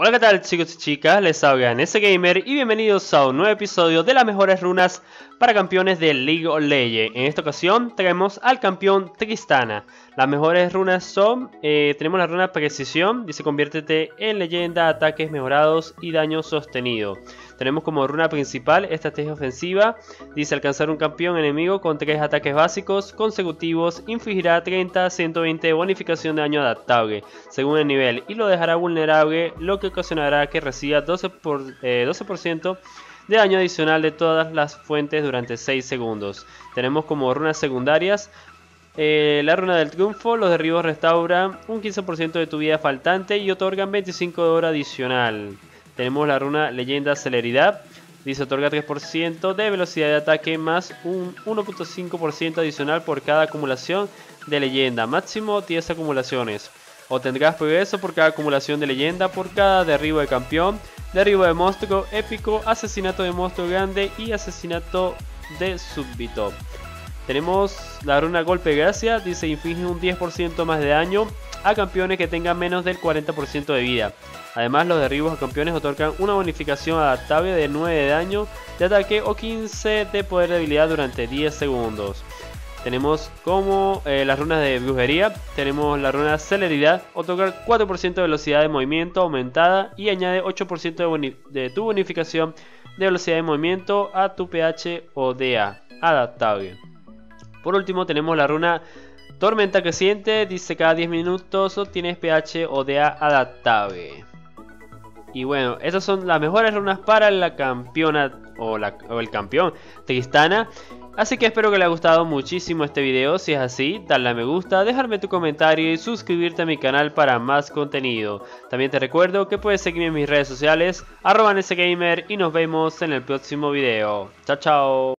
Hola qué tal chicos y chicas, les habla ese Gamer y bienvenidos a un nuevo episodio de las mejores runas para campeones de League of Legends. En esta ocasión traemos al campeón Tristana. Las mejores runas son, eh, tenemos la runa Precisión, dice conviértete en leyenda, ataques mejorados y daño sostenido. Tenemos como runa principal estrategia ofensiva, dice alcanzar un campeón enemigo con tres ataques básicos consecutivos, infligirá 30 120 de bonificación de daño adaptable según el nivel y lo dejará vulnerable, lo que ocasionará que reciba 12%, por, 12 eh, de daño adicional de todas las fuentes durante 6 segundos. Tenemos como runas secundarias eh, la runa del triunfo, los derribos restauran un 15% de tu vida faltante y otorgan 25 de oro adicional. Tenemos la runa leyenda celeridad. Dice otorga 3% de velocidad de ataque más un 1.5% adicional por cada acumulación de leyenda. Máximo 10 acumulaciones. Obtendrás progreso por cada acumulación de leyenda, por cada derribo de campeón, derribo de monstruo épico, asesinato de monstruo grande y asesinato de súbdito. Tenemos la runa golpe gracia, dice inflige un 10% más de daño a campeones que tengan menos del 40% de vida. Además, los derribos a campeones otorgan una bonificación adaptable de 9 de daño de ataque o 15 de poder de habilidad durante 10 segundos. Tenemos como eh, las runas de brujería, tenemos la runa celeridad, otorga 4% de velocidad de movimiento aumentada y añade 8% de, tu bonificación de velocidad de movimiento a tu pH o DA adaptable. Por último tenemos la runa tormenta creciente, dice cada 10 minutos obtienes pH o DA adaptable. Y bueno, estas son las mejores runas para la campeona o, el campeón Tristana. Así que espero que le haya gustado muchísimo este video. Si es así, dale a me gusta, dejarme tu comentario y suscribirte a mi canal para más contenido. También te recuerdo que puedes seguirme en mis redes sociales, arroba y nos vemos en el próximo video. Chao, chao.